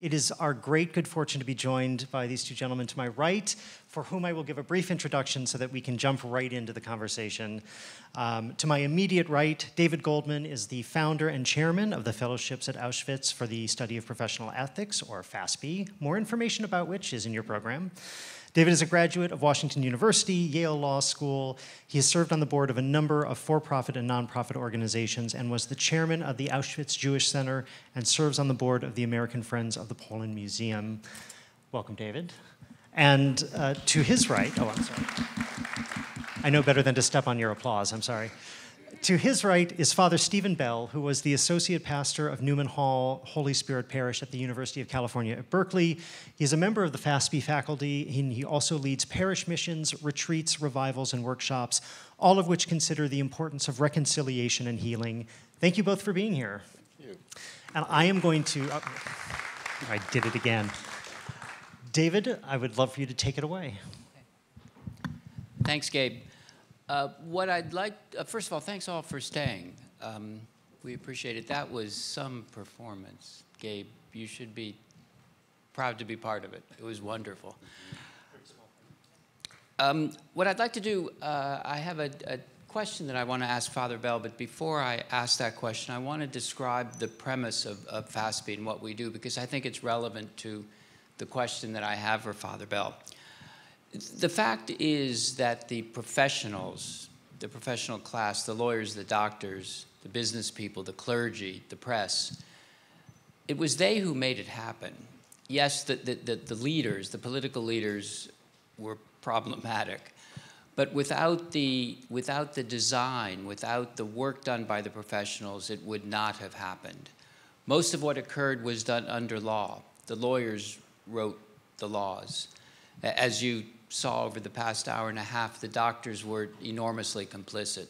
It is our great good fortune to be joined by these two gentlemen to my right, for whom I will give a brief introduction so that we can jump right into the conversation. Um, to my immediate right, David Goldman is the founder and chairman of the Fellowships at Auschwitz for the Study of Professional Ethics, or FASPE, more information about which is in your program. David is a graduate of Washington University, Yale Law School. He has served on the board of a number of for profit and nonprofit organizations and was the chairman of the Auschwitz Jewish Center and serves on the board of the American Friends of the POLIN Museum. Welcome, David. And uh, to his right, oh, I'm sorry. I know better than to step on your applause, I'm sorry. To his right is Father Steven Bell, who was the associate pastor of Newman Hall Holy Spirit Parish at the University of California at Berkeley. He's a member of the FASPE faculty, and he also leads parish missions, retreats, revivals, and workshops, all of which consider the importance of reconciliation and healing. Thank you both for being here. Thank you. And I am going to, oh, I did it again. David, I would love for you to take it away. Thanks, Gabe. Uh, what I'd like, uh, first of all, thanks all for staying. Um, we appreciate it. That was some performance, Gabe. You should be proud to be part of it. It was wonderful. Um, what I'd like to do, uh, I have a, a, question that I want to ask Father Bell, but before I ask that question, I want to describe the premise of, of FASPE and what we do because I think it's relevant to the question that I have for Father Bell. The fact is that the professionals, the professional class, the lawyers, the doctors, the business people, the clergy, the press, it was they who made it happen. Yes, the, the, the, the leaders, the political leaders were problematic, but without the, without the design, without the work done by the professionals, it would not have happened. Most of what occurred was done under law. The lawyers wrote the laws. As you saw over the past hour and a half, the doctors were enormously complicit.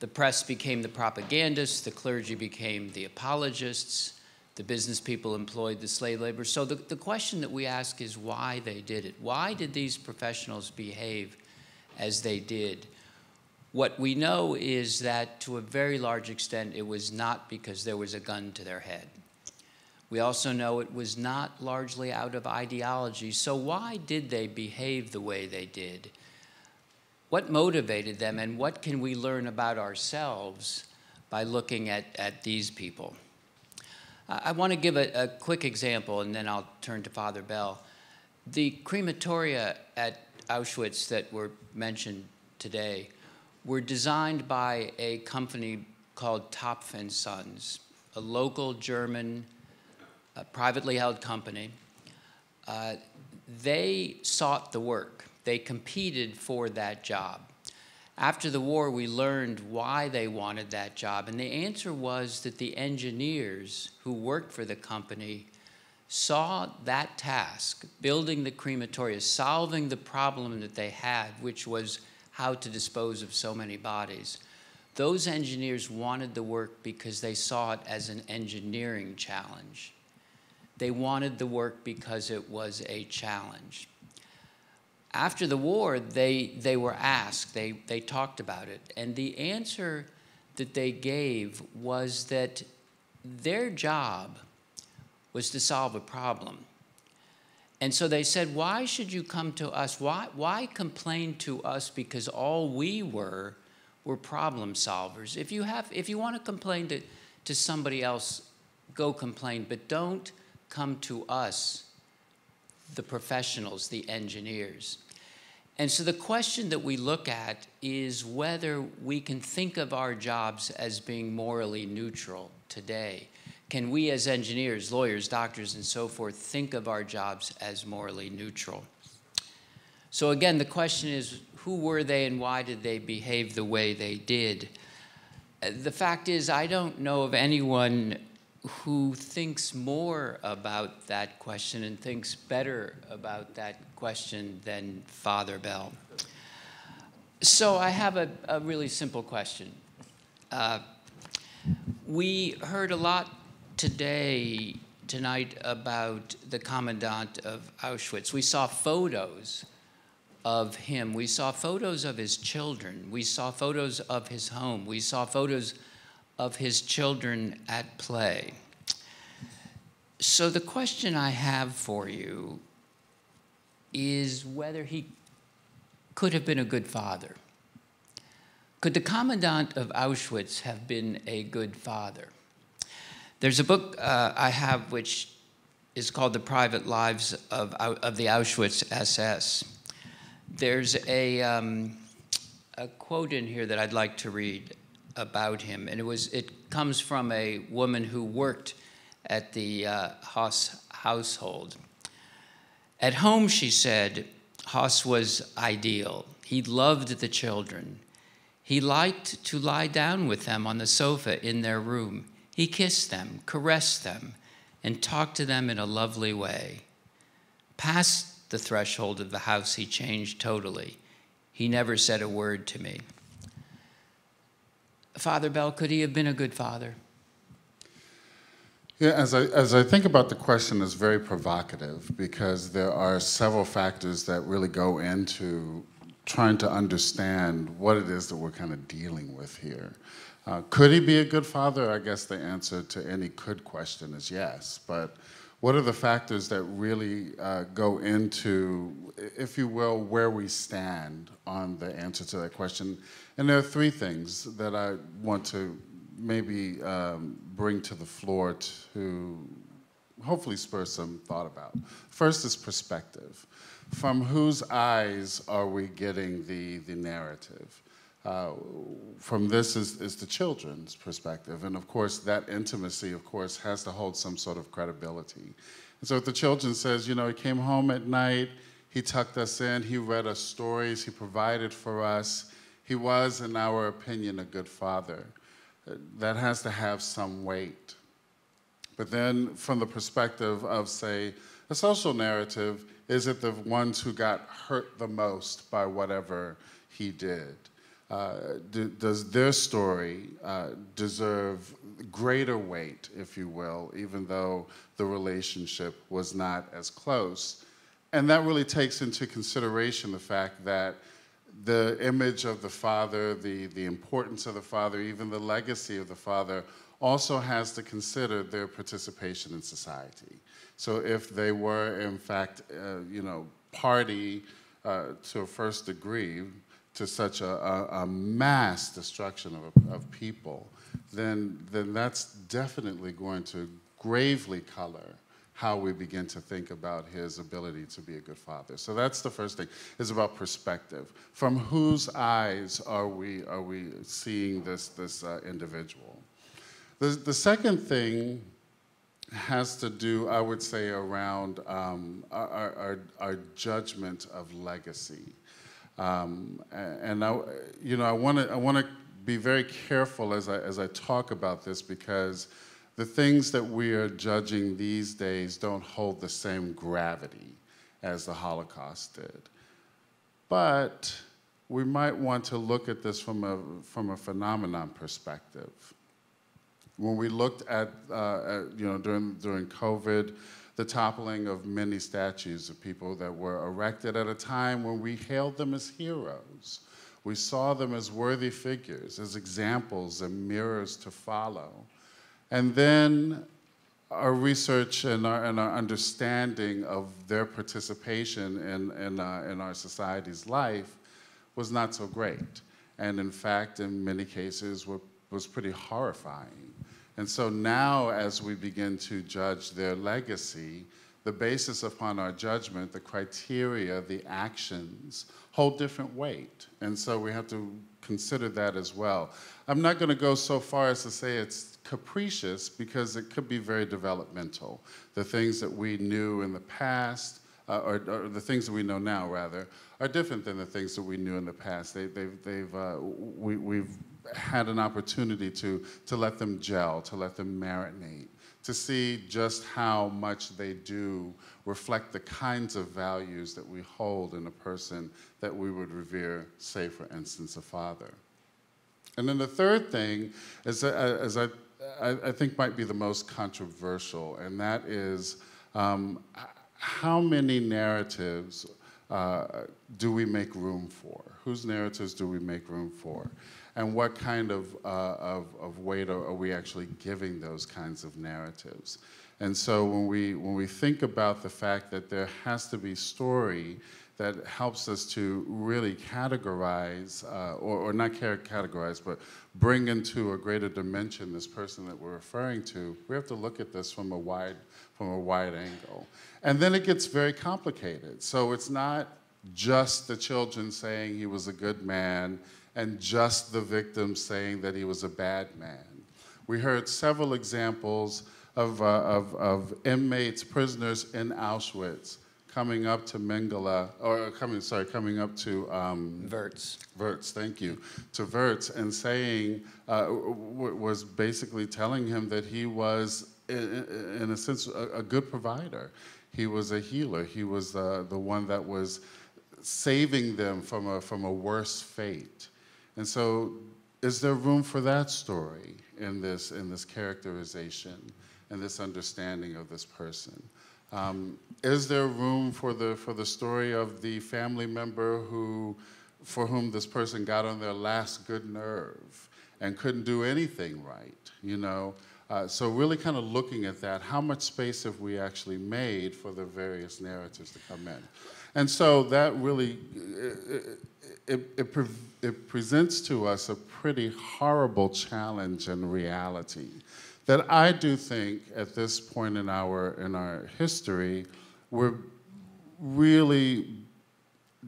The press became the propagandists, the clergy became the apologists, the business people employed the slave labor. So the, the question that we ask is why they did it. Why did these professionals behave as they did? What we know is that to a very large extent, it was not because there was a gun to their head. We also know it was not largely out of ideology. So, why did they behave the way they did? What motivated them, and what can we learn about ourselves by looking at, at these people? I want to give a, a quick example, and then I'll turn to Father Bell. The crematoria at Auschwitz that were mentioned today were designed by a company called Topf and Sons, a local German a privately held company. Uh, they sought the work. They competed for that job. After the war, we learned why they wanted that job, and the answer was that the engineers who worked for the company saw that task, building the crematoria, solving the problem that they had, which was how to dispose of so many bodies. Those engineers wanted the work because they saw it as an engineering challenge. They wanted the work because it was a challenge. After the war, they, they were asked, they, they talked about it, and the answer that they gave was that their job was to solve a problem. And so they said, Why should you come to us? Why, why complain to us because all we were were problem solvers? If you, have, if you want to complain to, to somebody else, go complain, but don't come to us, the professionals, the engineers. And so the question that we look at is whether we can think of our jobs as being morally neutral today. Can we, as engineers, lawyers, doctors, and so forth, think of our jobs as morally neutral? So, again, the question is who were they and why did they behave the way they did? Uh, the fact is, I don't know of anyone who thinks more about that question and thinks better about that question than Father Bell. So I have a, a really simple question. Uh, we heard a lot today, tonight, about the commandant of Auschwitz. We saw photos of him. We saw photos of his children. We saw photos of his home. We saw photos of his children at play. So the question I have for you is whether he could have been a good father. Could the commandant of Auschwitz have been a good father? There's a book uh, I have which is called The Private Lives of, of the Auschwitz SS. There's a, um, a quote in here that I'd like to read about him, and it, was, it comes from a woman who worked at the uh, Höss household. At home, she said, Höss was ideal. He loved the children. He liked to lie down with them on the sofa in their room. He kissed them, caressed them, and talked to them in a lovely way. Past the threshold of the house, he changed totally. He never said a word to me. Father Bell, could he have been a good father? Yeah, as I, as I think about the question, it's very provocative because there are several factors that really go into trying to understand what it is that we're kind of dealing with here. Uh, could he be a good father? I guess the answer to any could question is yes. But what are the factors that really uh, go into, if you will, where we stand on the answer to that question? And there are three things that I want to maybe um, bring to the floor to hopefully spur some thought about. First is perspective. From whose eyes are we getting the, the narrative? Uh, from this is, is the children's perspective. And of course, that intimacy, of course, has to hold some sort of credibility. And so if the children says, you know, he came home at night, he tucked us in, he read us stories, he provided for us, he was, in our opinion, a good father that has to have some weight. But then, from the perspective of, say, a social narrative, is it the ones who got hurt the most by whatever he did? Uh, do, does their story uh, deserve greater weight, if you will, even though the relationship was not as close? And that really takes into consideration the fact that the image of the father, the, the importance of the father, even the legacy of the father, also has to consider their participation in society. So if they were, in fact, uh, you know, party uh, to a first degree to such a, a, a mass destruction of, of people, then, then that's definitely going to gravely color how we begin to think about his ability to be a good father. So that's the first thing, is about perspective. From whose eyes are we, are we seeing this, this uh, individual? The, the second thing has to do, I would say, around um, our, our, our, judgment of legacy. Um, and I, you know, I want to I want to be very careful as I, as I talk about this because the things that we are judging these days don't hold the same gravity as the Holocaust did. But we might want to look at this from a, from a phenomenon perspective. When we looked at, uh, at, you know, during, during COVID, the toppling of many statues of people that were erected at a time when we hailed them as heroes. We saw them as worthy figures, as examples and mirrors to follow. And then our research and our, and our understanding of their participation in, in, uh, in our society's life was not so great. And in fact, in many cases, were, was pretty horrifying. And so now, as we begin to judge their legacy, the basis upon our judgment, the criteria, the actions, hold different weight. And so we have to consider that as well. I'm not going to go so far as to say it's capricious because it could be very developmental. The things that we knew in the past, uh, or, or, the things that we know now, rather, are different than the things that we knew in the past. They, they've, they've, uh, we, we've had an opportunity to, to let them gel, to let them marinate, to see just how much they do reflect the kinds of values that we hold in a person that we would revere, say, for instance, a father. And then the third thing is, uh, as I I, think might be the most controversial, and that is um, how many narratives uh, do we make room for? Whose narratives do we make room for? And what kind of, uh, of, of, weight are, are, we actually giving those kinds of narratives? And so when we, when we think about the fact that there has to be story that helps us to really categorize, uh, or, or not categorize, but bring into a greater dimension this person that we're referring to, we have to look at this from a wide, from a wide angle. And then it gets very complicated. So it's not just the children saying he was a good man and just the victims saying that he was a bad man. We heard several examples of, uh, of, of inmates, prisoners in Auschwitz coming up to Mengele, or coming, sorry, coming up to um, Wirths. Wirths, thank you, to Wirths and saying, uh, was basically telling him that he was, in, in a sense, a, a, good provider. He was a healer. He was uh, the one that was saving them from a, from a worse fate. And so, is there room for that story in this, in this characterization and this understanding of this person? Um, is there room for the, for the story of the family member who, for whom this person got on their last good nerve and couldn't do anything right, you know? Uh, so really kind of looking at that, how much space have we actually made for the various narratives to come in? And so that really, it, it, it, pre it presents to us a pretty horrible challenge and reality that I do think at this point in our, in our history, we're really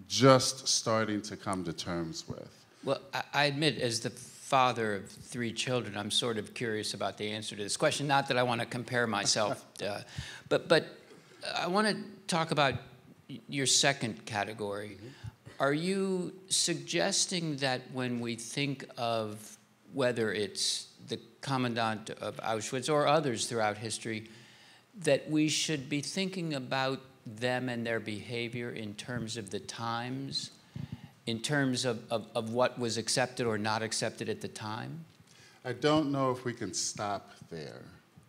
just starting to come to terms with. Well, I admit, as the father of three children, I'm sort of curious about the answer to this question. Not that I want to compare myself, uh, but, but I want to talk about your second category. Mm-hmm. Are you suggesting that when we think of whether it's the commandant of Auschwitz or others throughout history, that we should be thinking about them and their behavior in terms of the times, in terms of, of, of what was accepted or not accepted at the time? I don't know if we can stop there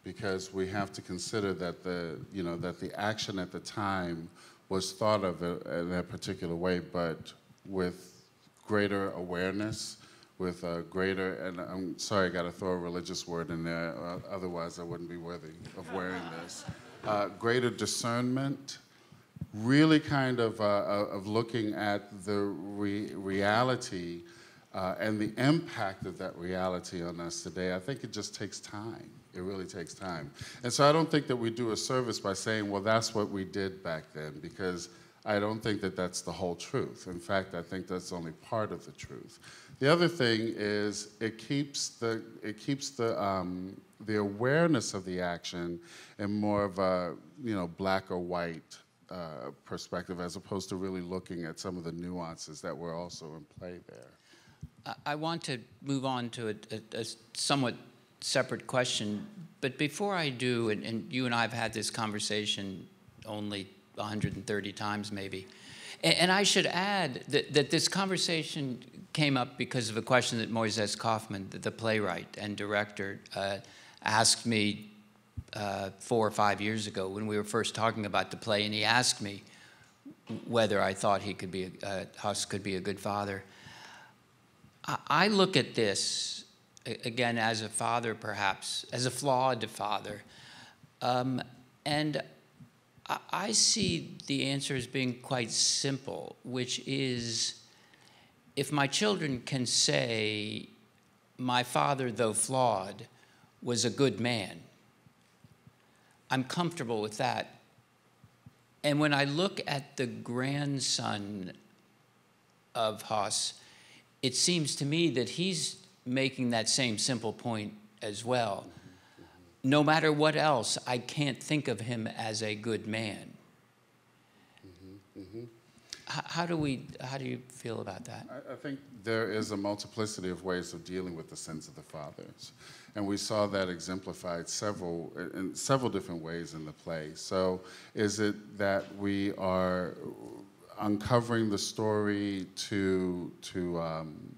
because we have to consider that the, you know, that the action at the time was thought of uh, in a particular way, but with greater awareness, with a greater, and I'm sorry, I got to throw a religious word in there, uh, otherwise I wouldn't be worthy of wearing this. Uh, greater discernment, really kind of, uh, uh of looking at the re reality and the impact of that reality on us today. I think it just takes time. It really takes time. And so I don't think that we do a service by saying, well, that's what we did back then, because I don't think that that's the whole truth. In fact, I think that's only part of the truth. The other thing is it keeps the, it keeps the, um, the awareness of the action in more of a you know, black or white uh, perspective as opposed to really looking at some of the nuances that were also in play there. I want to move on to a, a, a somewhat separate question. But before I do, and, and, you and I have had this conversation only 130 times maybe, and, and I should add that, that, this conversation came up because of a question that Moises Kaufman, the, playwright and director, uh, asked me uh, four or five years ago when we were first talking about the play, and he asked me whether I thought he could be, a, uh, could be a good father. I, I look at this again, as a father, perhaps, as a flawed father. Um, and I, see the answer as being quite simple, which is if my children can say, my father, though flawed, was a good man, I'm comfortable with that. And when I look at the grandson of Höss, it seems to me that he's making that same simple point as well. No matter what else, I can't think of him as a good man. Mm-hmm, mm-hmm. How, do we? How do you feel about that? I, I think there is a multiplicity of ways of dealing with the sins of the fathers, and we saw that exemplified several in several different ways in the play. So, is it that we are uncovering the story to to um,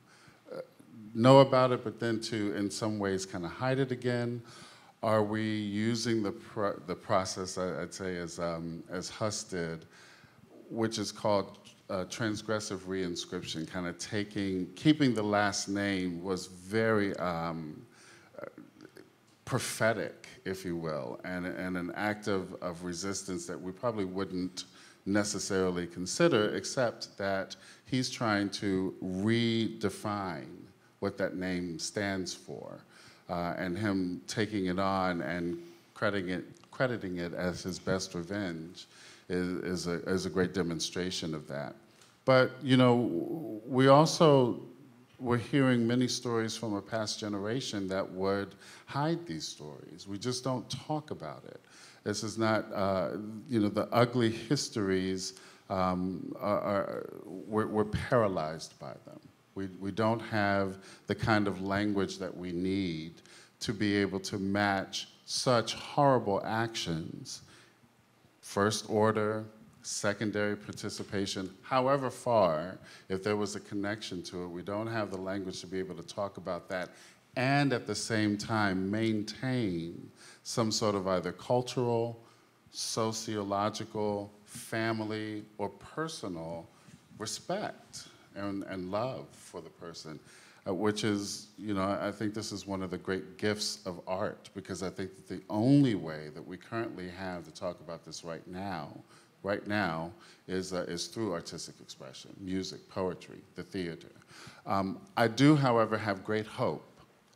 know about it, but then to, in some ways, kind of hide it again? Are we using the, pro the process, I'd say, as, um, as Höss did, which is called uh, transgressive reinscription, kind of taking, keeping the last name was very um, prophetic, if you will, and, and an act of, of resistance that we probably wouldn't necessarily consider, except that he's trying to redefine what that name stands for, uh, and him taking it on and crediting it, crediting it as his best revenge is, is, a, is a great demonstration of that. But, you know, we also we're hearing many stories from a past generation that would hide these stories. We just don't talk about it. This is not, uh, you know, the ugly histories, um, are, are we're, we're, paralyzed by them. We, we don't have the kind of language that we need to be able to match such horrible actions, first order, secondary participation, however far, if there was a connection to it, we don't have the language to be able to talk about that and at the same time maintain some sort of either cultural, sociological, family, or personal respect and, and love for the person. Uh, which is, you know, I think this is one of the great gifts of art because I think that the only way that we currently have to talk about this right now right now is, uh, is through artistic expression, music, poetry, the theater. Um, I do, however, have great hope.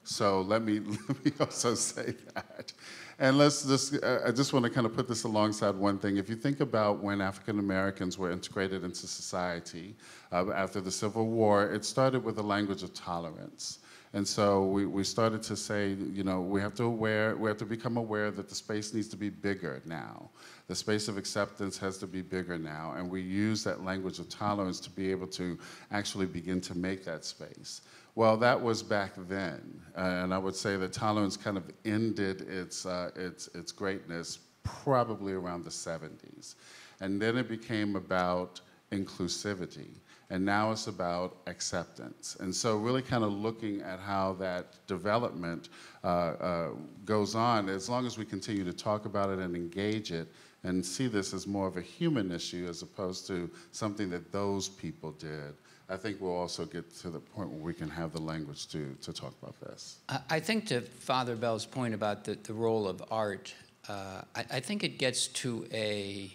So let me, let me also say that. And let's just, I just want to kind of put this alongside one thing. If you think about when African Americans were integrated into society uh, after the Civil War, it started with a language of tolerance. And so we, we started to say, you know, we have to aware, we have to become aware that the space needs to be bigger now. The space of acceptance has to be bigger now, and we use that language of tolerance to be able to actually begin to make that space. Well, that was back then, and I would say that tolerance kind of ended its, uh, its, its greatness probably around the 70s. And then it became about inclusivity and now it's about acceptance. And so, really, kind of looking at how that development uh, uh, goes on, as long as we continue to talk about it and engage it, and see this as more of a human issue as opposed to something that those people did. I think we'll also get to the point where we can have the language to, to talk about this. I think to Father Bell's point about the, the role of art, uh, I, I, think it gets to a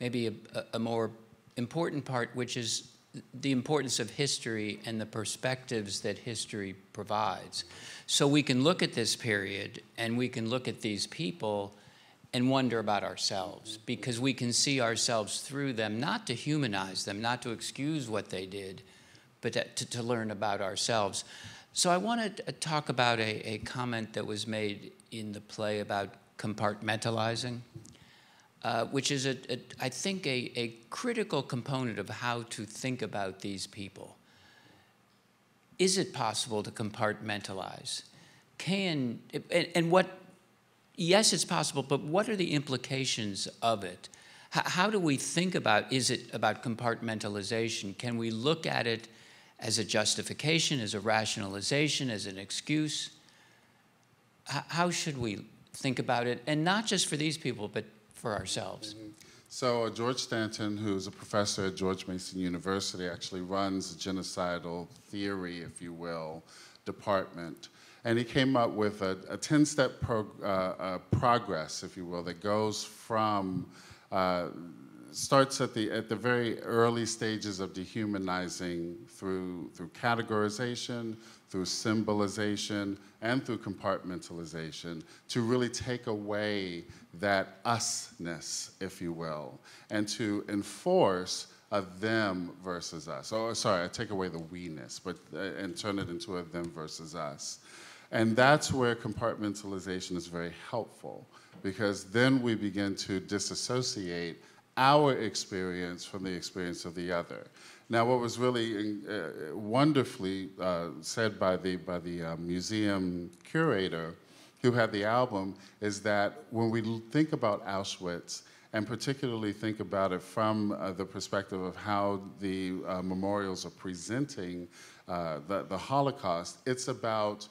maybe a, a more important part, which is the importance of history and the perspectives that history provides. So we can look at this period and we can look at these people and wonder about ourselves because we can see ourselves through them, not to humanize them, not to excuse what they did, but to, to learn about ourselves. So I want to talk about a, a comment that was made in the play about compartmentalizing. Uh, which is, a, a, I think, a, critical component of how to think about these people. Is it possible to compartmentalize? Can, and, and what, yes, it's possible, but what are the implications of it? H how do we think about, is it about compartmentalization? Can we look at it as a justification, as a rationalization, as an excuse? H how should we think about it? And not just for these people, but for ourselves. Mm-hmm. So uh, George Stanton, who's a professor at George Mason University, actually runs a genocidal theory, if you will, department. And he came up with a 10-step uh, uh, progress, if you will, that goes from uh, starts at the at the very early stages of dehumanizing through through categorization, through symbolization, and through compartmentalization to really take away that usness, if you will, and to enforce a them versus us. Oh, sorry, I take away the we-ness, but uh, and turn it into a them versus us. And that's where compartmentalization is very helpful because then we begin to disassociate our experience from the experience of the other. Now, what was really uh, wonderfully uh, said by the, by the uh, museum curator who had the album is that when we think about Auschwitz, and particularly think about it from uh, the perspective of how the uh, memorials are presenting uh, the, the Holocaust, it's about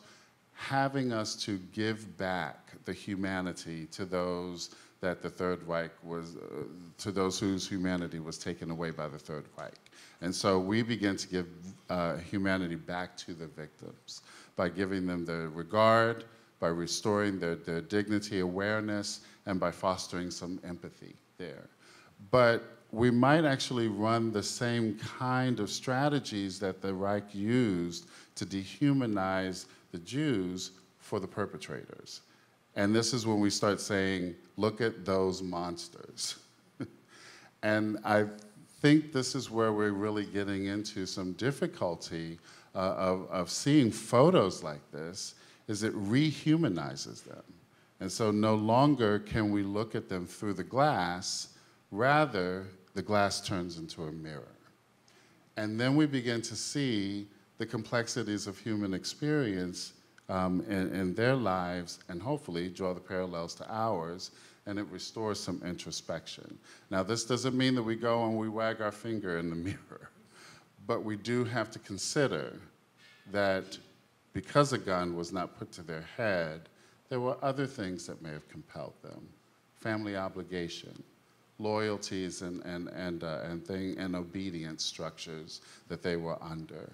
having us to give back the humanity to those that the Third Reich was, uh, to those whose humanity was taken away by the Third Reich. And so we begin to give uh, humanity back to the victims by giving them the regard, by restoring their, their dignity, awareness, and by fostering some empathy there. But we might actually run the same kind of strategies that the Reich used to dehumanize the Jews for the perpetrators. And this is when we start saying, look at those monsters. and I think this is where we're really getting into some difficulty uh, of, of seeing photos like this, is it rehumanizes them. And so no longer can we look at them through the glass, rather the glass turns into a mirror. And then we begin to see the complexities of human experience um, in, in their lives and hopefully draw the parallels to ours and it restores some introspection. Now, this doesn't mean that we go and we wag our finger in the mirror, but we do have to consider that because a gun was not put to their head, there were other things that may have compelled them family obligation, loyalties and, and, and, uh, and, thing, and obedience structures that they were under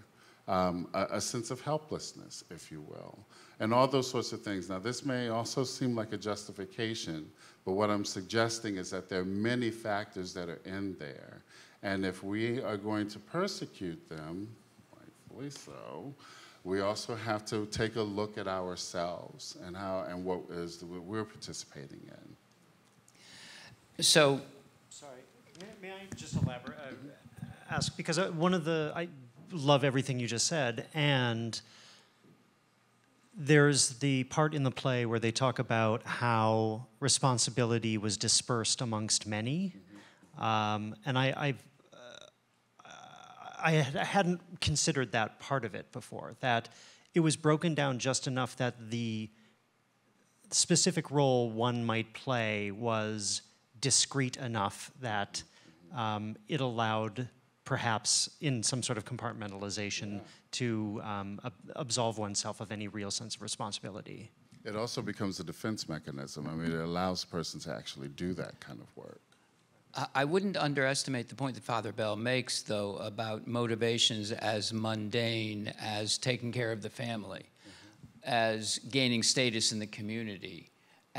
um, a, a, sense of helplessness, if you will, and all those sorts of things. Now, this may also seem like a justification, but what I'm suggesting is that there are many factors that are in there. And if we are going to persecute them, rightfully so, we also have to take a look at ourselves and how and what is what we're participating in. So, sorry, may, may I just elaborate? Uh, ask because uh, one of the I love everything you just said. And there's the part in the play where they talk about how responsibility was dispersed amongst many. Um, and I, I've, uh, I hadn't considered that part of it before, that it was broken down just enough that the specific role one might play was discrete enough that um, it allowed perhaps in some sort of compartmentalization yeah. to um, ab absolve oneself of any real sense of responsibility. It also becomes a defense mechanism. I mean, it allows a person to actually do that kind of work. I wouldn't underestimate the point that Father Bell makes, though, about motivations as mundane as taking care of the family, mm -hmm. as gaining status in the community,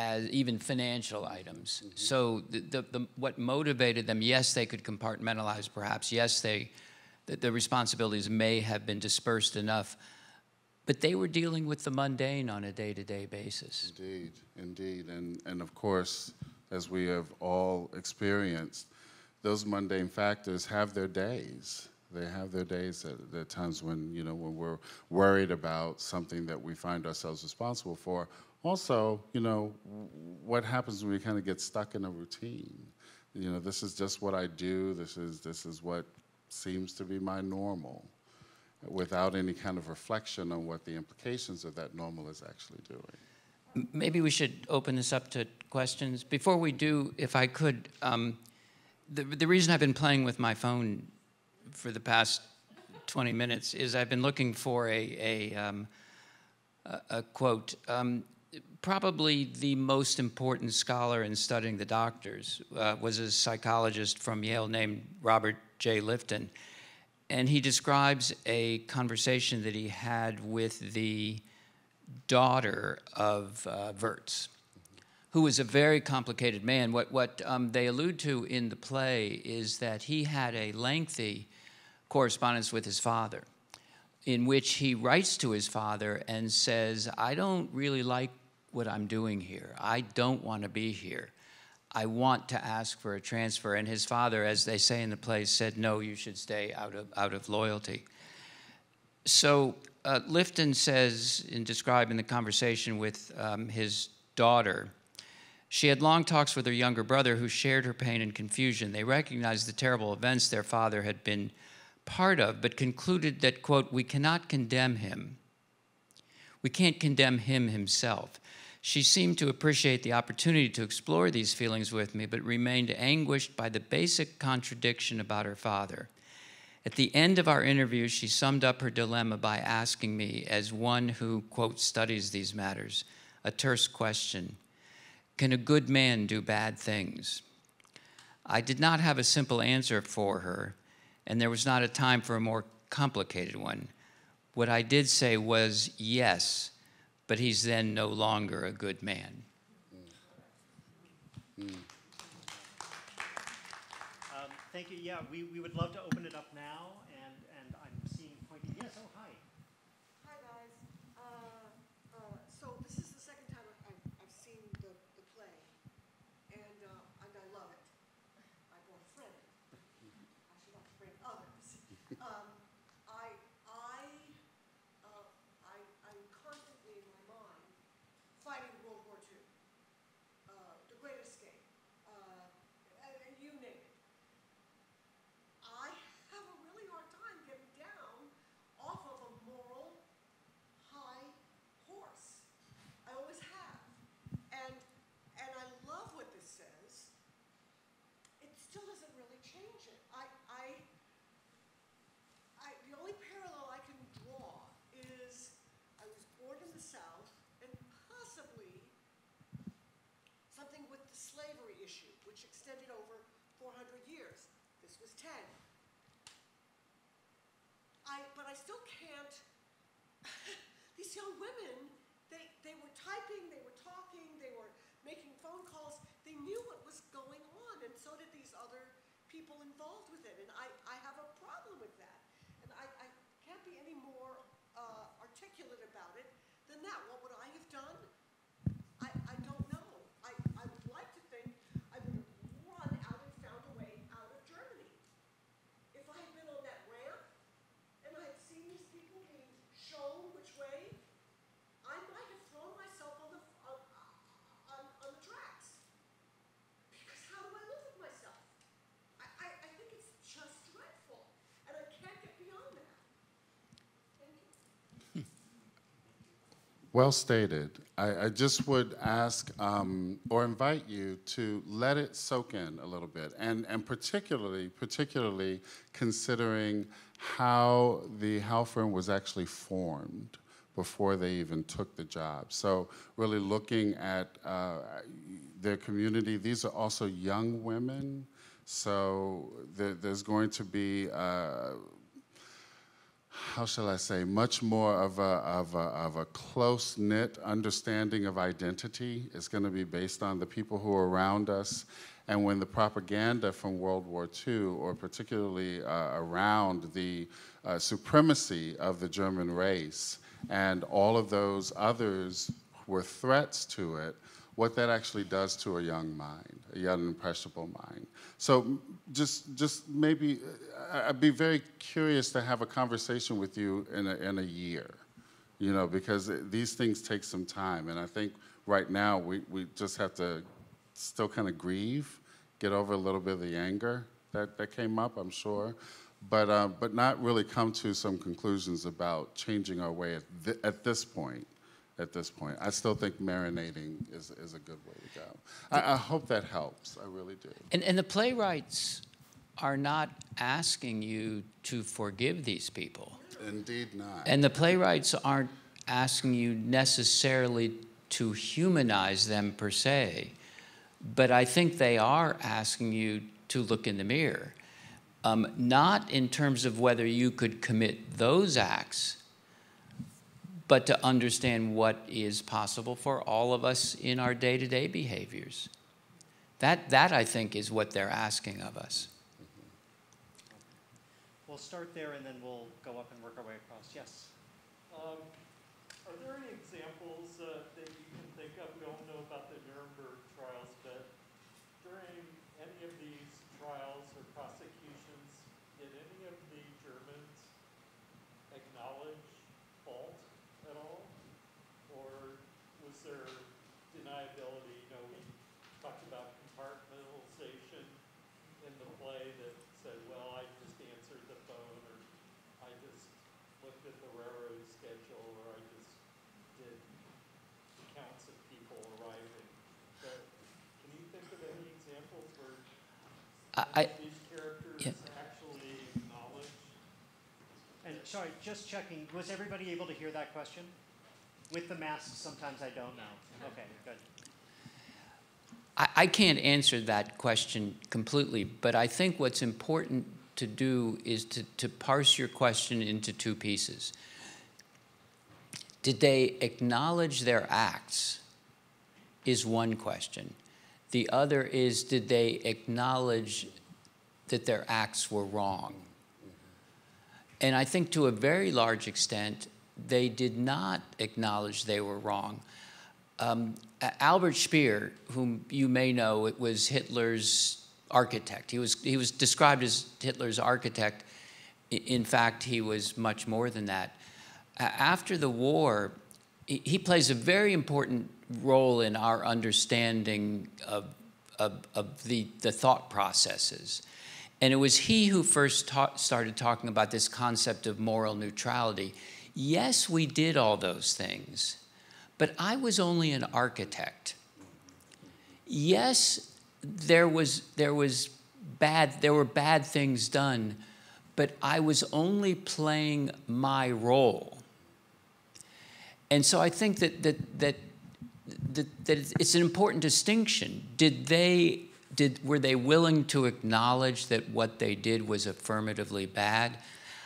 as even financial items. Mm -hmm. So the, the, the, what motivated them, yes, they could compartmentalize perhaps. Yes, they, the, the responsibilities may have been dispersed enough, but they were dealing with the mundane on a day-to-day basis. Indeed, indeed. And, and of course, as we have all experienced, those mundane factors have their days. They have their days at, at times when, you know, when we're worried about something that we find ourselves responsible for also, you know, what happens when we kind of get stuck in a routine? You know, this is just what I do. This is this is what seems to be my normal, without any kind of reflection on what the implications of that normal is actually doing. Maybe we should open this up to questions. Before we do, if I could, um, the, the reason I've been playing with my phone for the past 20 minutes is I've been looking for a, a, um, a, a quote. Um, probably the most important scholar in studying the doctors uh, was a psychologist from Yale named Robert J. Lifton. And he describes a conversation that he had with the daughter of uh, Wirths, who was a very complicated man. What, what um, they allude to in the play is that he had a lengthy correspondence with his father in which he writes to his father and says, I don't really like what I'm doing here. I don't want to be here. I want to ask for a transfer. And his father, as they say in the play, said, No, you should stay out of, out of loyalty. So uh, Lifton says, in describing the conversation with um, his daughter, she had long talks with her younger brother who shared her pain and confusion. They recognized the terrible events their father had been part of, but concluded that, quote, we cannot condemn him. We can't condemn him himself. She seemed to appreciate the opportunity to explore these feelings with me, but remained anguished by the basic contradiction about her father. At the end of our interview, she summed up her dilemma by asking me, as one who, quote, studies these matters, a terse question Can a good man do bad things? I did not have a simple answer for her, and there was not a time for a more complicated one. What I did say was yes but he's then no longer a good man. Um, thank you. Yeah, we, we would love to open it up now, and, and I'm seeing pointing. Yes, oh, hi. Hi, guys. Uh, uh, So this is the second time I've, I've seen the, the play, and, uh, and I love it. I brought a friend. I should have to bring others. Um, I, I, uh, I, I'm constantly in my mind fighting World War II, uh, The Great Escape, uh, and and you name it. I have a really hard time getting down off of a moral high horse. I always have. And and I love what this says. It still doesn't really change it. I I I the only parallel I can draw is I was born in the South and possibly something with the slavery issue, which extended over 400 years. This was 10. I, but I still can't. These young women, they, they were typing, they were talking, they were making phone calls. They knew what was going on, and so did these other people involved with it. And I, I have a problem with that. And I, I can't be any more uh, articulate about it than that. What would I have done? I, I don't know. I, I would like to think I would have run out and found a way out of Germany. If I had been on that ramp and I had seen these people being shown which way, I might have thrown myself on the, on, on, on the tracks. Because how do I live with myself? I, I, I think it's just dreadful. And I can't get beyond that. Thank you. Well stated. I, I just would ask um, or invite you to let it soak in a little bit, and, and particularly, particularly considering how the firm was actually formed before they even took the job. So really looking at uh, their community. These are also young women, so there, there's going to be. Uh, how shall I say, much more of a, of a, of a close knit understanding of identity is going to be based on the people who are around us. And when the propaganda from World War II, or particularly uh, around the uh, supremacy of the German race, and all of those others were threats to it, what that actually does to a young mind, a young impressionable mind. So just, just maybe, uh, I'd be very curious to have a conversation with you in a, in a year, you know, because these things take some time. And I think right now we, we just have to still kind of grieve, get over a little bit of the anger that, that came up, I'm sure, but, uh, but not really come to some conclusions about changing our way at, thi- at this point. At this point, I still think marinating is, is a good way to go. I, I hope that helps. I really do. And, and the playwrights are not asking you to forgive these people. Indeed not. And the playwrights aren't asking you necessarily to humanize them per se, but I think they are asking you to look in the mirror. Um, not in terms of whether you could commit those acts, but to understand what is possible for all of us in our day to day behaviors. That, that, I think, is what they're asking of us. We'll start there, and then we'll go up and work our way across. Yes. Um, Are there any examples uh, that you can think of, we all know about the Nuremberg trials, but during any of these trials or prosecutions, did any of the Germans acknowledge fault at all? Or was there deniability, you know, we talked about compartmentalization in the play that said, well, I just answered the phone, or I just looked at the railroad schedule, or I just did the counts of people arriving. But can you think of any examples where I, I, these characters Yeah. actually acknowledge? And sorry, just checking, was everybody able to hear that question? With the masks, sometimes I don't know. Okay, good. I, I can't answer that question completely, but I think what's important to do is to, to parse your question into two pieces. Did they acknowledge their acts? Is one question. The other is did they acknowledge that their acts were wrong? And I think to a very large extent, they did not acknowledge they were wrong. Um, Albert Speer, whom you may know, it was Hitler's architect. He was, he was described as Hitler's architect. In fact, he was much more than that. After the war, he plays a very important role in our understanding of, of, of the, the thought processes. And it was he who first ta started talking about this concept of moral neutrality. Yes, we did all those things, but I was only an architect. Yes, there was, there was bad, there were bad things done, but I was only playing my role. And so I think that, that, that, that, that it's an important distinction. Did they did, were they willing to acknowledge that what they did was affirmatively bad?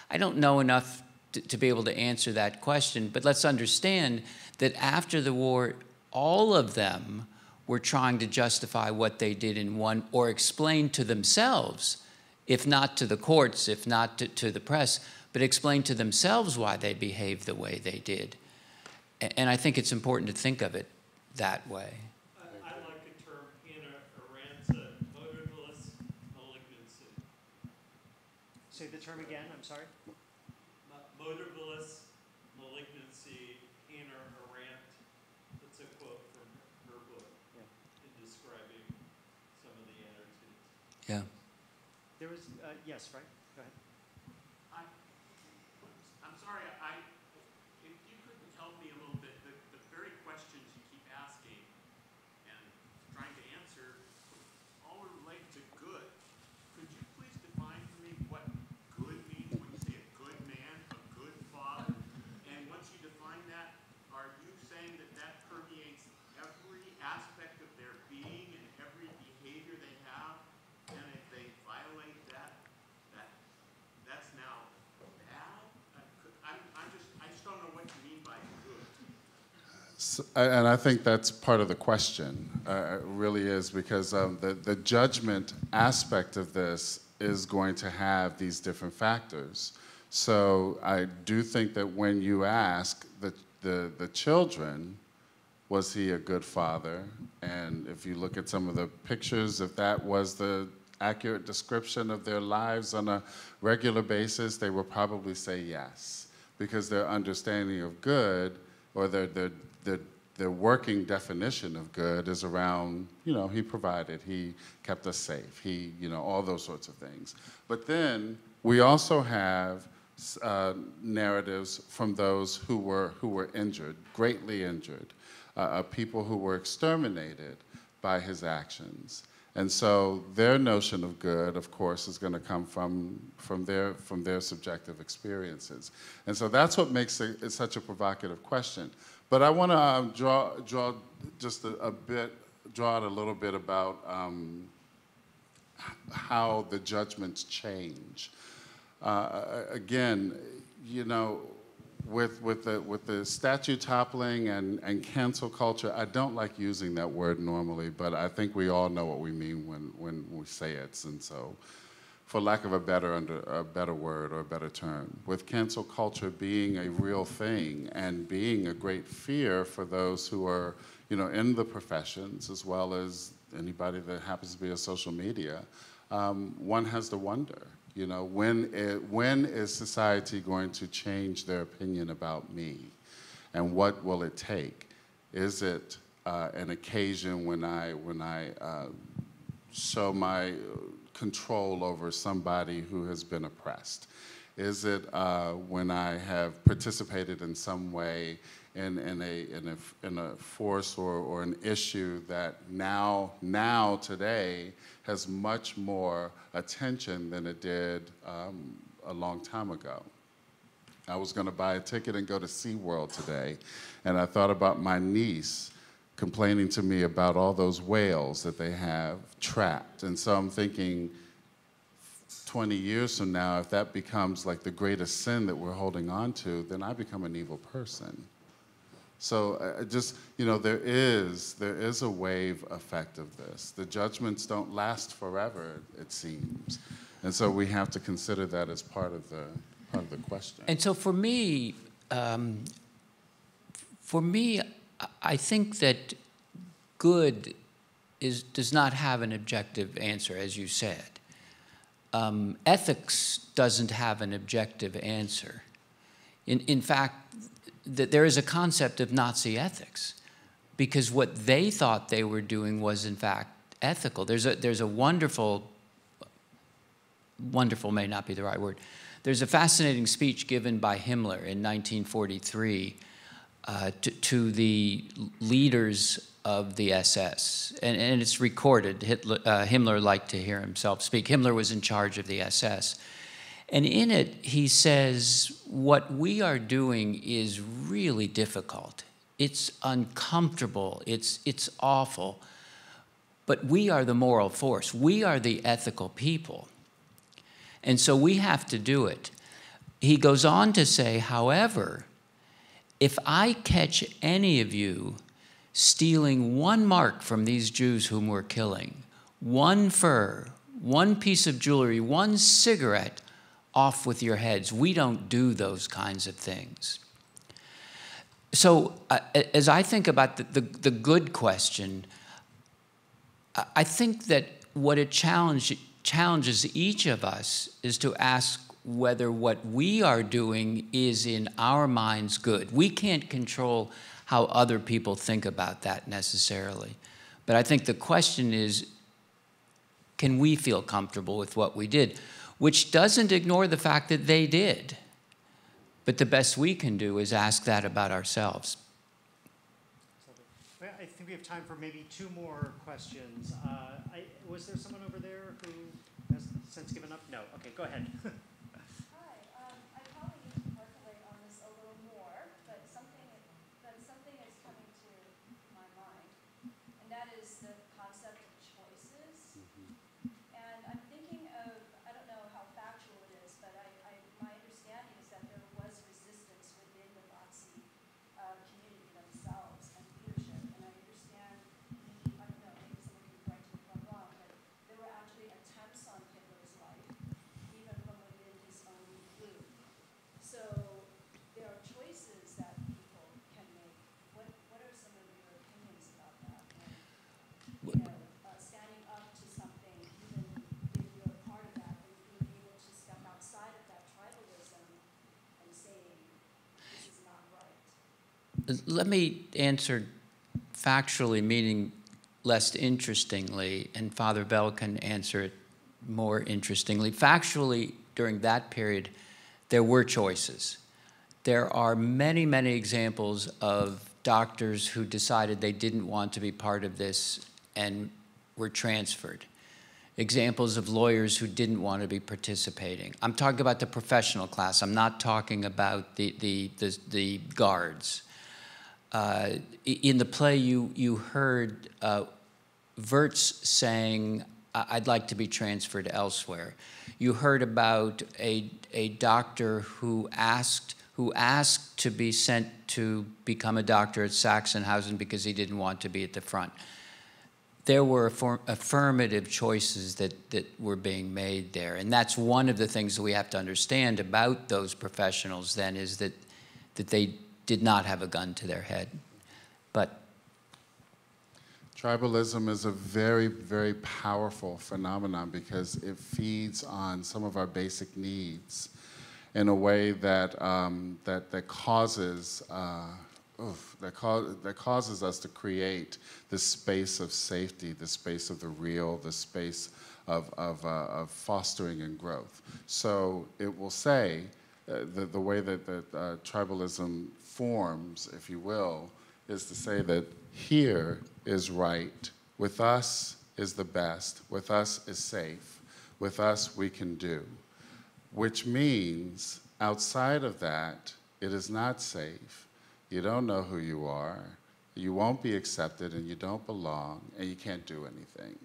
I don't know enough to, to be able to answer that question, but let's understand that after the war, all of them were trying to justify what they did in one or explain to themselves, if not to the courts, if not to, to the press, but explain to themselves why they behaved the way they did. And I think it's important to think of it that way. Say the term again, I'm sorry. Motivless malignancy, Hannah Arendt. That's a quote from her book Yeah. in describing some of the attitudes. Yeah. There was, uh, yes, right? Go ahead. I, I'm sorry, I, if you could help me a little bit, the, the very questions you keep asking and trying to answer all relate to good. Could you please define for me what good means when you say a good man, a good father? And once you define that, are you saying that that permeates every aspect of their being and every behavior they have? And if they violate that, that that's now bad? I could- I'm, I'm just, I just don't know what you mean by good. And I think that's part of the question, uh, really is, because um, the, the judgment aspect of this is going to have these different factors. So I do think that when you ask the, the, the children, was he a good father? And if you look at some of the pictures, if that was the accurate description of their lives on a regular basis, they will probably say yes, because their understanding of good or their, their, their working definition of good is around, you know, he provided, he kept us safe, he, you know, all those sorts of things. But then we also have uh, narratives from those who were, who were injured, greatly injured, uh, people who were exterminated by his actions. And so their notion of good, of course, is going to come from, from, their, from their subjective experiences. And so that's what makes it, such a provocative question. But I want to um, draw, draw just a, a, bit, draw out a little bit about um, how the judgments change. Uh, again, you know, with, with, the, with the statue toppling and, and cancel culture, I don't like using that word normally, but I think we all know what we mean when, when we say it. And so, for lack of a better, under, a better word or a better term, with cancel culture being a real thing and being a great fear for those who are you know, in the professions as well as anybody that happens to be a social media, um, one has to wonder, you know, when, it, when is society going to change their opinion about me? And what will it take? Is it uh, an occasion when I, when I uh, show my control over somebody who has been oppressed? Is it uh, when I have participated in some way in, in, a, in, a, in a force or, or an issue that now, now today has much more attention than it did um, a long time ago. I was going to buy a ticket and go to SeaWorld today, and I thought about my niece complaining to me about all those whales that they have trapped. And so I'm thinking, 20 years from now, if that becomes like the greatest sin that we're holding on to, then I become an evil person. So I I just, you know, there is, there is a wave effect of this. The judgments don't last forever, it seems. And so we have to consider that as part of the, part of the question. And so for me, um, for me, I- I think that good is, does not have an objective answer, as you said. Um, ethics doesn't have an objective answer. In, in fact, that there is a concept of Nazi ethics because what they thought they were doing was, in fact, ethical. There's a, there's a wonderful wonderful may not be the right word. There's a fascinating speech given by Himmler in 1943 uh, to, to the leaders of the SS, and, and it's recorded. Hitler, uh, Himmler liked to hear himself speak. Himmler was in charge of the SS. And in it, he says, What we are doing is really difficult. It's uncomfortable. It's, it's awful. But we are the moral force. We are the ethical people. And so we have to do it. He goes on to say, however, if I catch any of you stealing one mark from these Jews whom we're killing, one fur, one piece of jewelry, one cigarette, off with your heads. We don't do those kinds of things. So, uh, as I think about the, the, the good question, I- think that what it challenge, challenges each of us is to ask whether what we are doing is in our minds good. We can't control how other people think about that necessarily. But I think the question is can we feel comfortable with what we did? Which doesn't ignore the fact that they did. But the best we can do is ask that about ourselves. I think we have time for maybe two more questions. Uh, I, was there someone over there who has since given up? No. Okay, go ahead. Hi, um, I probably need to percolate on this a little more, but something, but something is coming to my mind, and that is the concept of choices. And I'm thinking of, I don't know how factual it is, but I, I, my understanding is that there was resistance within the Nazi, uh, community themselves and leadership, and I understand, the- I don't know, maybe someone can correct me if I'm wrong, but there were actually attempts on Hitler's life, even from within his own group. So there are choices that people can make. What, what are some of your opinions about that? And, you know, uh, standing up to something, even if you're a part of that, and being able to step outside of that tribalism and saying, this is not right. Let me answer factually, meaning less interestingly, and Father Bell can answer it more interestingly. Factually, during that period, there were choices. There are many, many examples of doctors who decided they didn't want to be part of this and were transferred. Examples of lawyers who didn't want to be participating. I'm talking about the professional class. I'm not talking about the, the, the, the guards. Uh, in the play, you, you heard uh, Wirths saying, "I- I'd like to be transferred elsewhere. You heard about a, a doctor who asked, who asked to be sent to become a doctor at Sachsenhausen because he didn't want to be at the front. There were affirmative choices that, that were being made there. And that's one of the things that we have to understand about those professionals then is that, that they did not have a gun to their head. But Tribalism is a very, very powerful phenomenon because it feeds on some of our basic needs in a way that, um, that, that causes uh, oof, that, cau- that causes us to create this space of safety, the space of the real, the space of, of, uh, of fostering and growth. So it will say uh, the, the way that, that uh, tribalism forms, if you will, is to say that here is right, with us is the best, with us is safe, with us we can do which means outside of that, it is not safe. You don't know who you are, you won't be accepted, and you don't belong, and you can't do anything.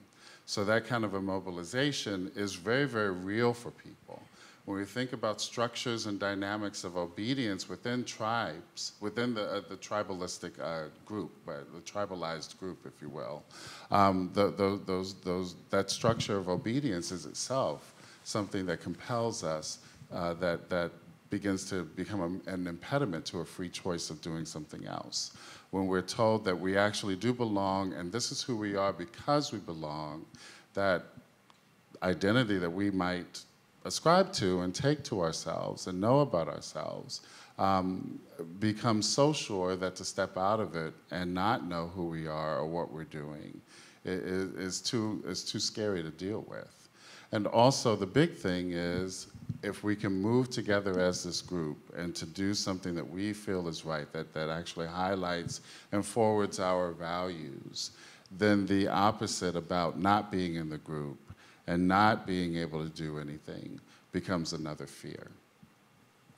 So, that kind of immobilization is very, very real for people. When we think about structures and dynamics of obedience within tribes, within the, uh, the tribalistic uh, group, uh, the tribalized group, if you will, um, the, the, those, those, that structure of obedience is itself something that compels us, uh, that, that begins to become a, an impediment to a free choice of doing something else. When we're told that we actually do belong and this is who we are because we belong, that identity that we might ascribe to and take to ourselves and know about ourselves um, becomes so sure that to step out of it and not know who we are or what we're doing is, is, too, is too scary to deal with. And also, the big thing is if we can move together as this group and to do something that we feel is right, that, that actually highlights and forwards our values, then the opposite about not being in the group and not being able to do anything becomes another fear.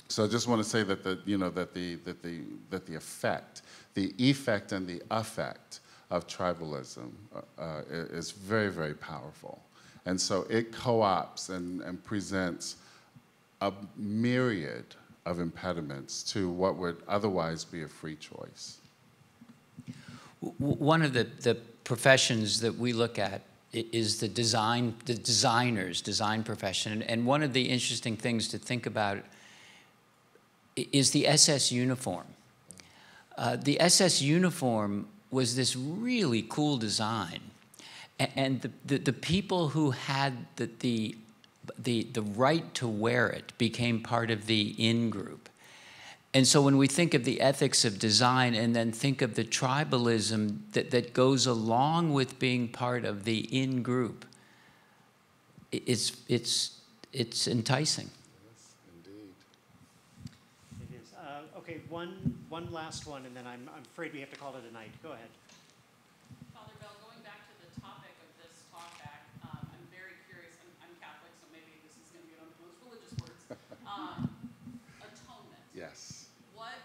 So I just want to say that the, you know, that the, that the, that the effect, the effect and the affect of tribalism uh, uh, is very, very powerful. And so it co-ops and, and presents a myriad of impediments to what would otherwise be a free choice. One of the, the professions that we look at is the design, the designers, design profession. And one of the interesting things to think about is the SS uniform. Uh, the SS uniform was this really cool design. And the, the, the people who had the, the, the, the right to wear it became part of the in group. And so when we think of the ethics of design and then think of the tribalism that, that goes along with being part of the in group, it's, it's, it's enticing. Yes, indeed. It is. Uh, okay, one, one last one, and then I'm, I'm afraid we have to call it a night. Go ahead. Father Bell, going back to the topic of this talkback, um, I'm very curious. I'm, I'm Catholic, so maybe this is going to be one of the most religious words. Um, atonement. Yes. What,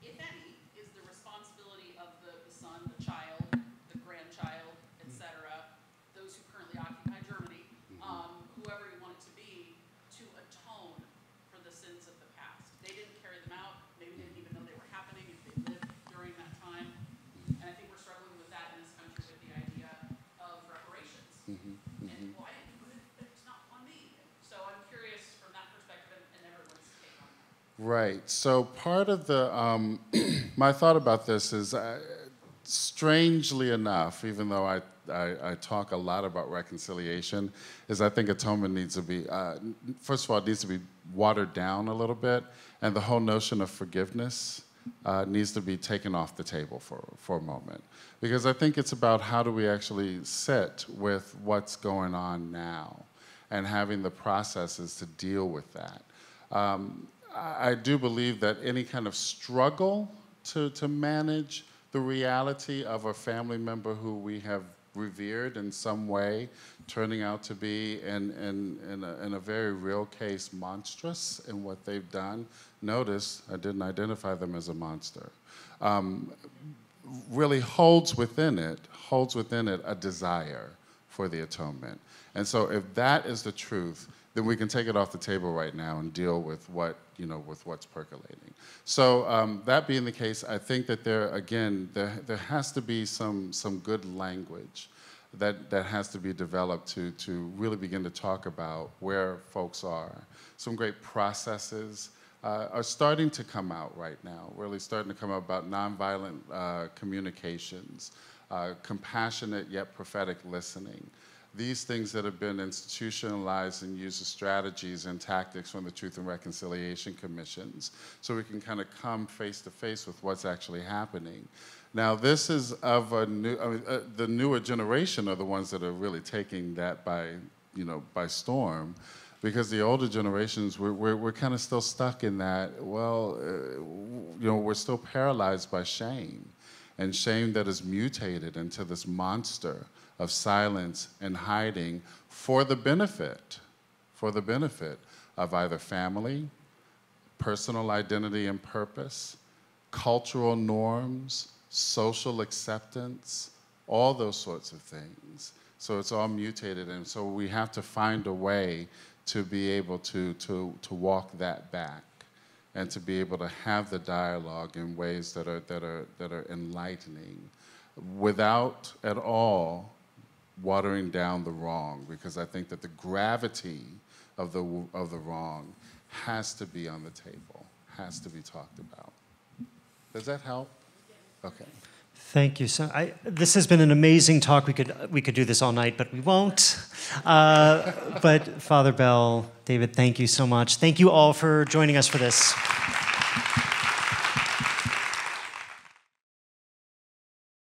if any, is the responsibility of the, the son, the child, the grandchild, et cetera, those who currently occupy Germany, um, whoever you want it to be, to atone for the sins of the past? They didn't carry them out. Maybe they didn't even know they were happening if they lived during that time. And I think we're struggling with that in this country with the idea of reparations. And why didn't you put it, it's not on me. So I'm curious from that perspective and, and everyone's take on that. Right. So part of the um, my thought about this is, uh, strangely enough, even though I, I, I talk a lot about reconciliation, is I think atonement needs to be uh, first of all it needs to be watered down a little bit, and the whole notion of forgiveness uh, needs to be taken off the table for for a moment, because I think it's about how do we actually sit with what's going on now, and having the processes to deal with that. Um, I do believe that any kind of struggle to, to manage the reality of a family member who we have revered in some way turning out to be, in, in, in, a, in a very real case, monstrous in what they've done. Notice I didn't identify them as a monster. Um, really holds within it, holds within it a desire for the atonement. And so if that is the truth, then we can take it off the table right now and deal with what, you know, with what's percolating. So um, that being the case, I think that there, again, there, there has to be some, some good language that, that has to be developed to, to really begin to talk about where folks are. Some great processes uh, are starting to come out right now, really starting to come out about nonviolent uh, communications, uh, compassionate yet prophetic listening. These things that have been institutionalized and used as strategies and tactics from the Truth and Reconciliation Commissions, so we can kind of come face to face with what's actually happening. Now, this is of a new, I mean, uh, the newer generation are the ones that are really taking that by, you know, by storm because the older generations, we're, we're, we're kind of still stuck in that, well, uh, you know, we're still paralyzed by shame, and shame that is mutated into this monster of silence and hiding for the benefit, for the benefit of either family, personal identity and purpose, cultural norms, social acceptance, all those sorts of things. So it's all mutated, and so we have to find a way to be able to, to, to walk that back and to be able to have the dialogue in ways that are, that are, that are enlightening without at all watering down the wrong because I think that the gravity of the, of the wrong has to be on the table, has to be talked about. Does that help? Okay. Thank you. So I, this has been an amazing talk. We could we could do this all night, but we won't. Uh, but Father Bell, David, thank you so much. Thank you all for joining us for this.